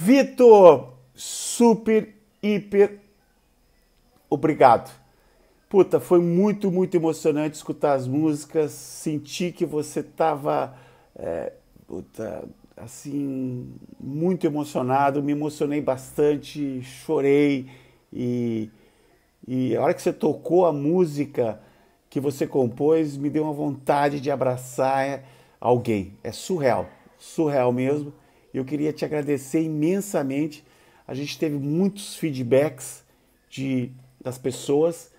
Vitor, super, hiper obrigado. Puta, foi muito, muito emocionante escutar as músicas, sentir que você tava, é, puta, assim, muito emocionado, me emocionei bastante, chorei e, e a hora que você tocou a música que você compôs, me deu uma vontade de abraçar alguém. É surreal, surreal mesmo. Eu queria te agradecer imensamente. A gente teve muitos feedbacks de, das pessoas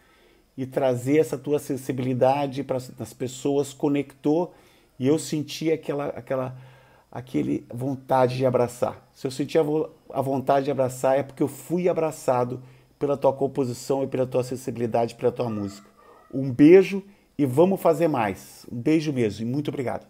e trazer essa tua sensibilidade para as pessoas conectou e eu senti aquela aquela aquele vontade de abraçar. Se eu senti a, a vontade de abraçar é porque eu fui abraçado pela tua composição e pela tua sensibilidade, pela tua música. Um beijo e vamos fazer mais. Um beijo mesmo e muito obrigado.